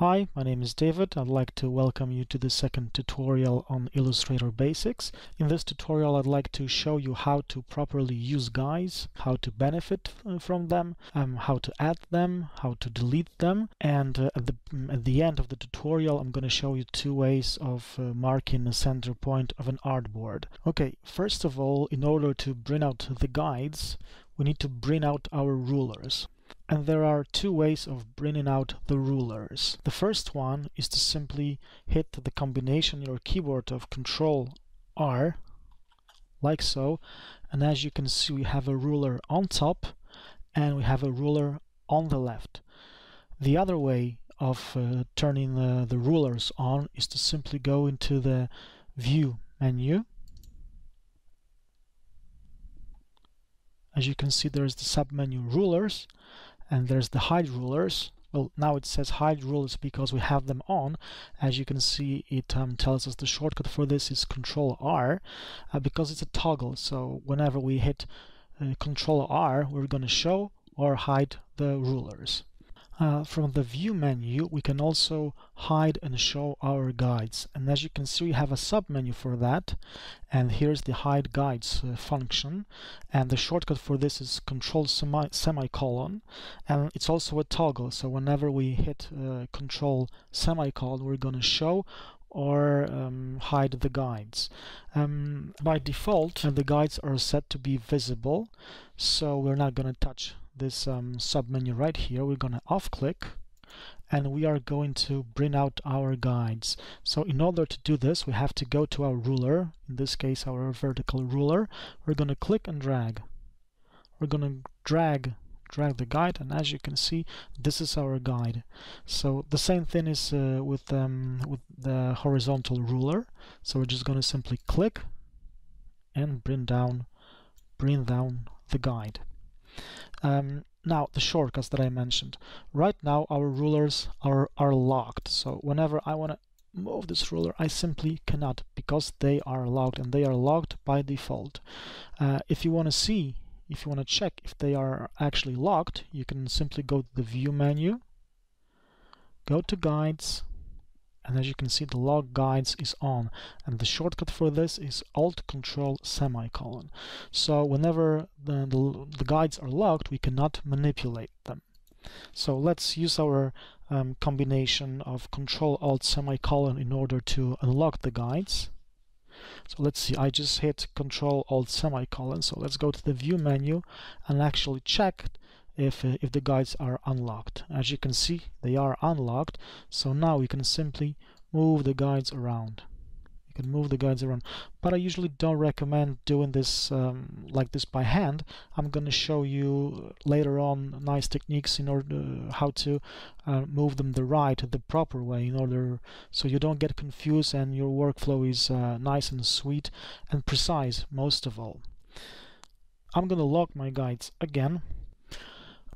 Hi, my name is Dawid. I'd like to welcome you to the second tutorial on Illustrator Basics. In this tutorial, I'd like to show you how to properly use guides, how to benefit uh, from them, um, how to add them, how to delete them, and uh, at, the, mm, at the end of the tutorial, I'm going to show you two ways of uh, marking the center point of an artboard. Okay, first of all, in order to bring out the guides, we need to bring out our rulers. And there are two ways of bringing out the rulers. The first one is to simply hit the combination on your keyboard of Control R, like so. And as you can see, we have a ruler on top and we have a ruler on the left. The other way of uh, turning the, the rulers on is to simply go into the View menu. As you can see, there's the submenu Rulers and there's the hide rulers. Well now it says hide rulers because we have them on. As you can see it um, tells us the shortcut for this is control R uh, because it's a toggle. So whenever we hit uh, control R we're going to show or hide the rulers uh, from the view menu we can also hide and show our guides. And as you can see we have a sub menu for that. And here's the hide guides uh, function. And the shortcut for this is control semi semicolon. And it's also a toggle. So whenever we hit uh, control semicolon we're going to show or um, hide the guides. Um, by default, the guides are set to be visible, so we're not going to touch this um, submenu right here, we're going to off click and we are going to bring out our guides. So in order to do this, we have to go to our ruler, in this case our vertical ruler. We're going to click and drag. We're going to drag drag the guide and as you can see this is our guide so the same thing is uh, with um, with the horizontal ruler so we're just going to simply click and bring down bring down the guide um, now, the shortcuts that I mentioned. Right now, our rulers are, are locked. So whenever I want to move this ruler, I simply cannot because they are locked and they are locked by default. Uh, if you want to see, if you want to check if they are actually locked, you can simply go to the View menu, go to Guides, and as you can see the lock guides is on and the shortcut for this is alt control semicolon. So whenever the, the, the guides are locked we cannot manipulate them. So let's use our um, combination of control alt semicolon in order to unlock the guides. So let's see I just hit control alt semicolon. So let's go to the view menu and actually check if, uh, if the guides are unlocked. As you can see, they are unlocked. So now we can simply move the guides around. You can move the guides around. But I usually don't recommend doing this um, like this by hand. I'm going to show you later on nice techniques in order how to uh, move them the right, the proper way in order so you don't get confused and your workflow is uh, nice and sweet and precise most of all. I'm going to lock my guides again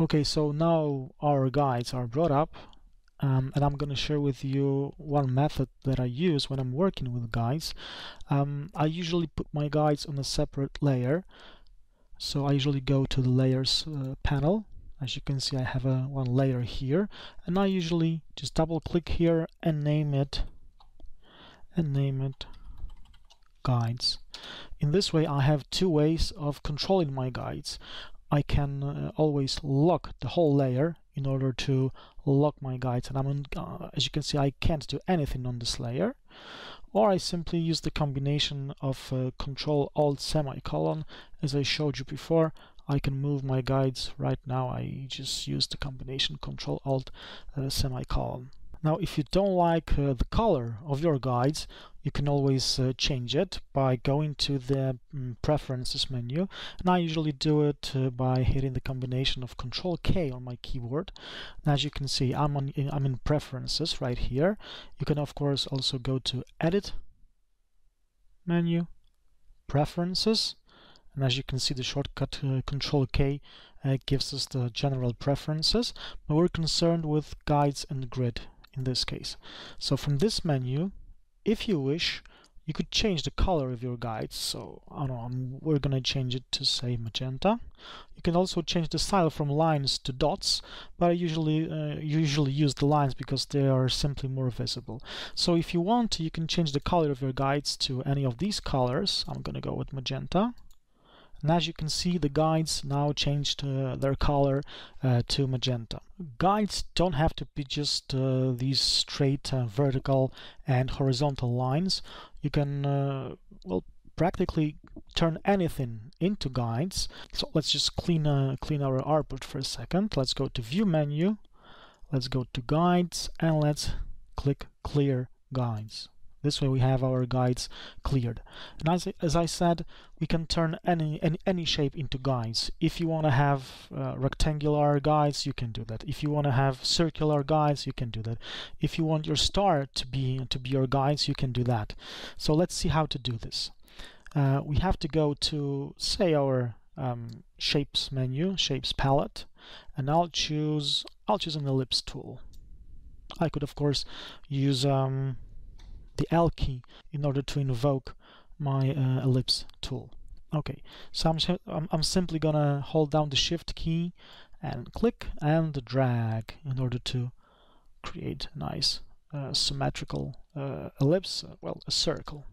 Okay, so now our guides are brought up um, and I'm going to share with you one method that I use when I'm working with guides. Um, I usually put my guides on a separate layer. So I usually go to the layers uh, panel. As you can see, I have a one layer here and I usually just double click here and name it and name it guides. In this way, I have two ways of controlling my guides. I can uh, always lock the whole layer in order to lock my guides and I'm in, uh, as you can see I can't do anything on this layer. Or I simply use the combination of uh, control alt semicolon. As I showed you before I can move my guides. Right now I just use the combination control alt uh, semicolon now, if you don't like uh, the color of your guides, you can always uh, change it by going to the um, preferences menu. And I usually do it uh, by hitting the combination of Control K on my keyboard. And as you can see, I'm, on, I'm in preferences right here. You can, of course, also go to Edit menu, Preferences, and as you can see the shortcut uh, control K uh, gives us the general preferences but we're concerned with guides and grid in this case. So from this menu, if you wish, you could change the color of your guides. So I don't know, I'm, we're gonna change it to say magenta. You can also change the style from lines to dots, but I usually uh, usually use the lines because they are simply more visible. So if you want, you can change the color of your guides to any of these colors. I'm gonna go with magenta. And as you can see, the guides now changed uh, their color uh, to magenta. Guides don't have to be just uh, these straight uh, vertical and horizontal lines. You can, uh, well, practically turn anything into guides. So let's just clean, uh, clean our artboard for a second. Let's go to View menu, let's go to Guides, and let's click Clear Guides. This way we have our guides cleared. And as, as I said, we can turn any, any, any shape into guides. If you want to have uh, rectangular guides, you can do that. If you want to have circular guides, you can do that. If you want your star to be, to be your guides, you can do that. So let's see how to do this. Uh, we have to go to, say, our um, shapes menu, shapes palette, and I'll choose, I'll choose an ellipse tool. I could, of course, use um, the L key in order to invoke my uh, ellipse tool. Okay, so I'm, I'm, I'm, simply gonna hold down the shift key and click and drag in order to create a nice uh, symmetrical uh, ellipse, uh, well, a circle.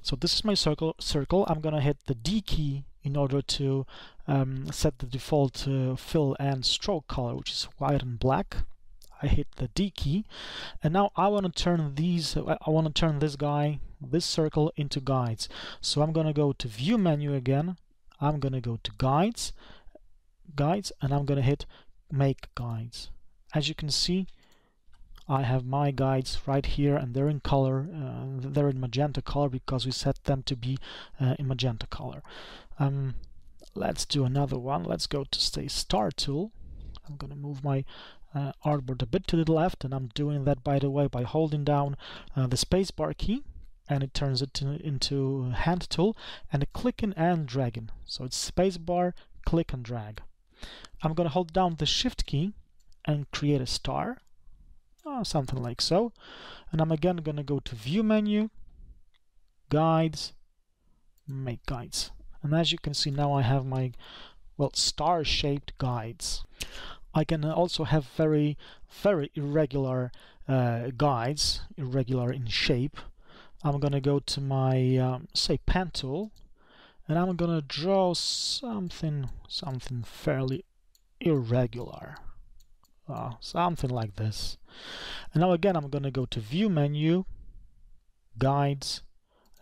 So this is my circle. Circle. I'm gonna hit the D key in order to um, set the default uh, fill and stroke color, which is white and black. I hit the D key. And now I want to turn these I want to turn this guy this circle into guides. So I'm gonna go to view menu again. I'm gonna go to guides guides and I'm gonna hit make guides. As you can see I have my guides right here and they're in color uh, they're in magenta color because we set them to be uh, in magenta color. Um, let's do another one. Let's go to stay star tool. I'm gonna move my uh, artboard a bit to the left and I'm doing that by the way by holding down uh, the spacebar key and it turns it to, into hand tool and a clicking and dragging so it's spacebar click and drag. I'm gonna hold down the shift key and create a star oh, something like so. And I'm again gonna go to view menu guides make guides. And as you can see now I have my well star shaped guides I can also have very, very irregular uh, guides, irregular in shape. I'm gonna go to my, um, say, pen tool, and I'm gonna draw something, something fairly irregular. Uh, something like this. And now again, I'm gonna go to View menu, Guides,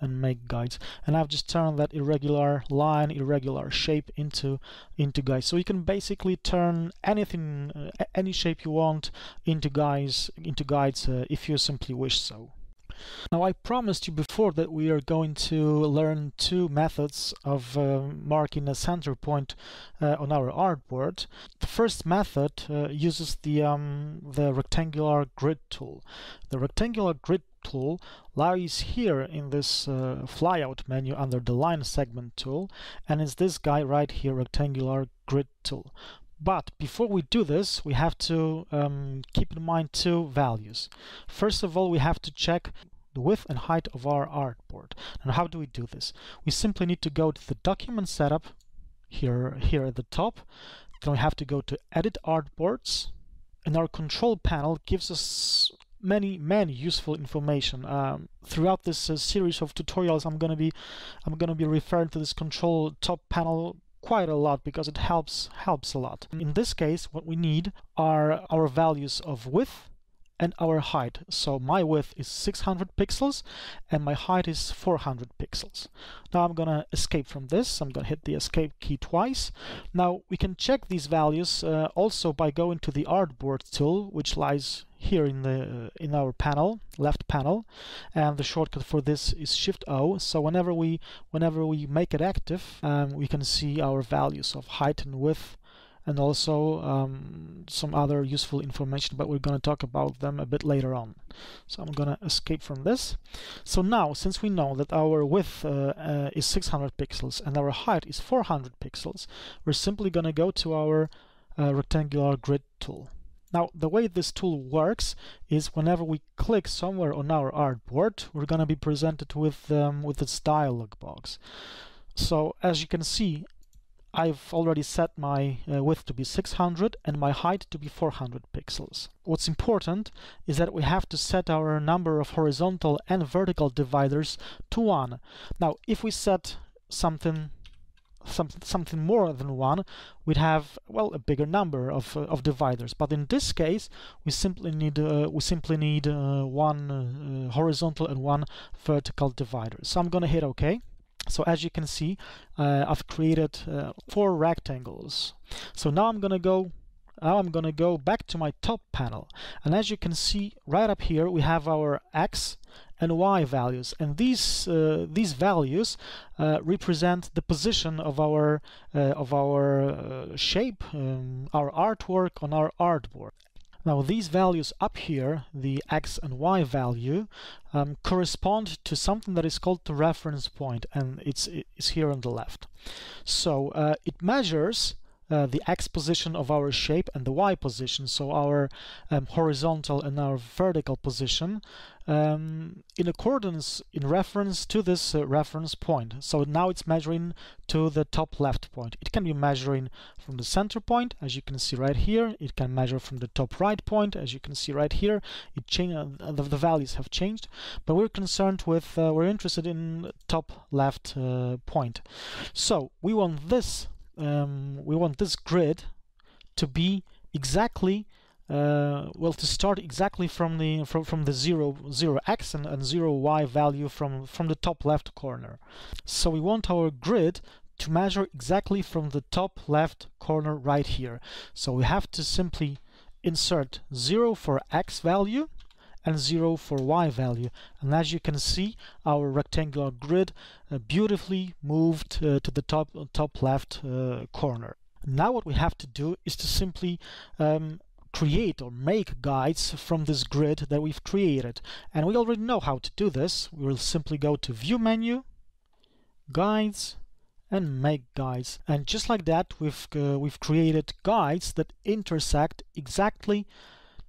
and make guides. And I've just turned that irregular line irregular shape into into guides. So you can basically turn anything uh, any shape you want into guides into guides uh, if you simply wish so now I promised you before that we are going to learn two methods of uh, marking a center point uh, on our artboard. The first method uh, uses the, um, the rectangular grid tool. The rectangular grid tool lies here in this uh, flyout menu under the line segment tool and it's this guy right here rectangular grid tool but before we do this, we have to um, keep in mind two values. First of all, we have to check the width and height of our artboard. And how do we do this? We simply need to go to the document setup here, here at the top. Then we have to go to edit artboards and our control panel gives us many many useful information um, throughout this uh, series of tutorials I'm gonna be I'm gonna be referring to this control top panel quite a lot because it helps helps a lot in this case what we need are our values of width and our height. So my width is 600 pixels and my height is 400 pixels. Now I'm gonna escape from this. I'm gonna hit the escape key twice. Now we can check these values uh, also by going to the artboard tool, which lies here in the uh, in our panel, left panel, and the shortcut for this is Shift O. So whenever we whenever we make it active, um, we can see our values of height and width and also um, some other useful information, but we're going to talk about them a bit later on. So I'm going to escape from this. So now, since we know that our width uh, uh, is 600 pixels and our height is 400 pixels, we're simply going to go to our uh, rectangular grid tool. Now, the way this tool works is whenever we click somewhere on our artboard, we're going to be presented with, um, with this dialog box. So as you can see, I've already set my uh, width to be 600 and my height to be 400 pixels. What's important is that we have to set our number of horizontal and vertical dividers to 1. Now, if we set something some, something more than one, we'd have well a bigger number of, uh, of dividers. But in this case, we simply need uh, we simply need uh, one uh, horizontal and one vertical divider. So I'm going to hit OK. So as you can see, uh, I've created uh, four rectangles. So now I'm going to go now I'm going to go back to my top panel. And as you can see right up here, we have our X and Y values. And these, uh, these values uh, represent the position of our, uh, of our uh, shape, um, our artwork on our artboard. Now these values up here, the x and y value, um, correspond to something that is called the reference point and it's, it's here on the left. So uh, it measures uh, the x position of our shape and the y position, so our um, horizontal and our vertical position, um, in accordance, in reference to this uh, reference point. So now it's measuring to the top left point. It can be measuring from the center point, as you can see right here. It can measure from the top right point, as you can see right here. It change, uh, the, the, values have changed, but we're concerned with, uh, we're interested in top left uh, point. So we want this um, we want this grid to be exactly uh, well to start exactly from the from, from the zero zero x and, and zero y value from from the top left corner. So we want our grid to measure exactly from the top left corner right here. So we have to simply insert 0 for x value and 0 for y value. And as you can see, our rectangular grid uh, beautifully moved uh, to the top, top left uh, corner. Now what we have to do is to simply um, create or make guides from this grid that we've created. And we already know how to do this. We will simply go to View menu, Guides, and make guides and just like that we've uh, we've created guides that intersect exactly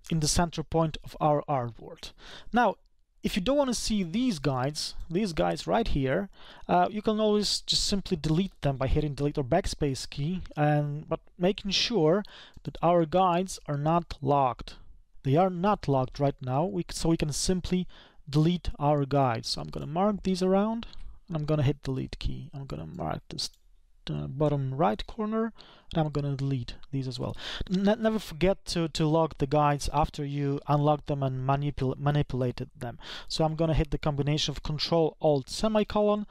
in the center point of our artboard. Now, if you don't want to see these guides, these guides right here, uh, you can always just simply delete them by hitting delete or backspace key, and but making sure that our guides are not locked. They are not locked right now, we, so we can simply delete our guides. So I'm going to mark these around, and I'm going to hit delete key. I'm going to mark this uh, bottom right corner and I'm gonna delete these as well. Never forget to, to log the guides after you unlock them and manipul manipulated them. So I'm gonna hit the combination of Control Alt semicolon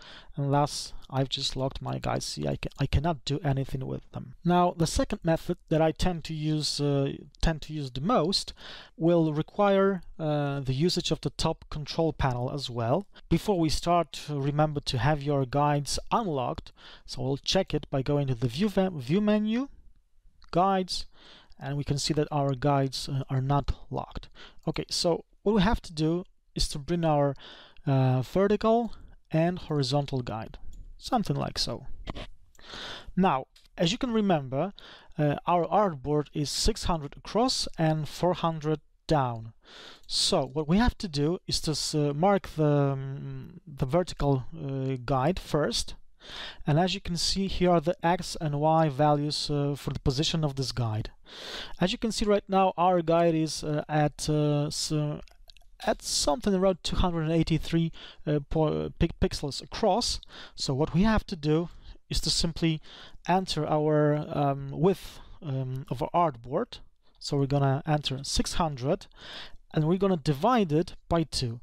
thus I've just locked my guides. See, I, I cannot do anything with them. Now, the second method that I tend to use uh, tend to use the most will require uh, the usage of the top control panel as well. Before we start, remember to have your guides unlocked. So we'll check it by going to the View, view menu, Guides, and we can see that our guides uh, are not locked. Okay, so what we have to do is to bring our uh, vertical and horizontal guide something like so. Now, as you can remember, uh, our artboard is 600 across and 400 down. So what we have to do is to uh, mark the, um, the vertical uh, guide first. And as you can see, here are the X and Y values uh, for the position of this guide. As you can see right now, our guide is uh, at uh, at something around 283 uh, pixels across. So what we have to do is to simply enter our um, width um, of our artboard. So we're gonna enter 600 and we're gonna divide it by 2.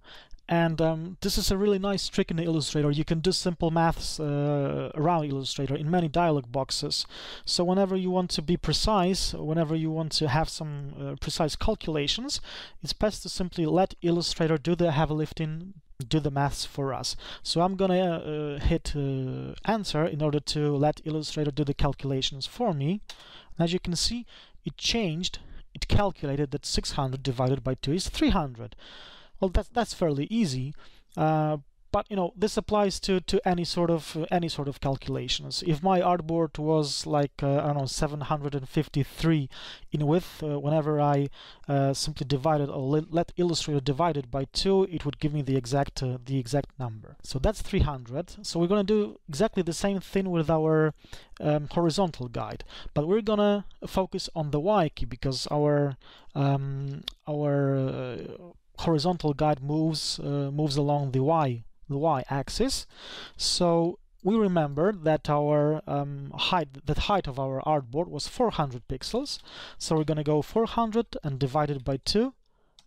And um, this is a really nice trick in Illustrator. You can do simple maths uh, around Illustrator in many dialog boxes. So whenever you want to be precise, whenever you want to have some uh, precise calculations, it's best to simply let Illustrator do the heavy lifting, do the maths for us. So I'm gonna uh, hit uh, answer in order to let Illustrator do the calculations for me. And as you can see, it changed, it calculated that 600 divided by 2 is 300. Well, that's, that's fairly easy, uh, but you know this applies to to any sort of any sort of calculations. If my artboard was like uh, i don't know 753 in width uh, whenever i uh, simply divided or let illustrator divide it by 2 it would give me the exact uh, the exact number. So that's 300 so we're going to do exactly the same thing with our um, horizontal guide but we're gonna focus on the y key because our um, our horizontal guide moves uh, moves along the y the y-axis. So we remember that our um, height, the height of our artboard was 400 pixels. So we're going to go 400 and divide it by 2,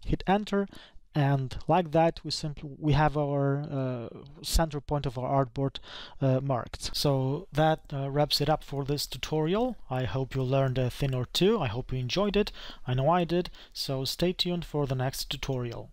hit enter, and like that we simply we have our uh, center point of our artboard uh, marked. So that uh, wraps it up for this tutorial. I hope you learned a thing or two. I hope you enjoyed it. I know I did. So stay tuned for the next tutorial.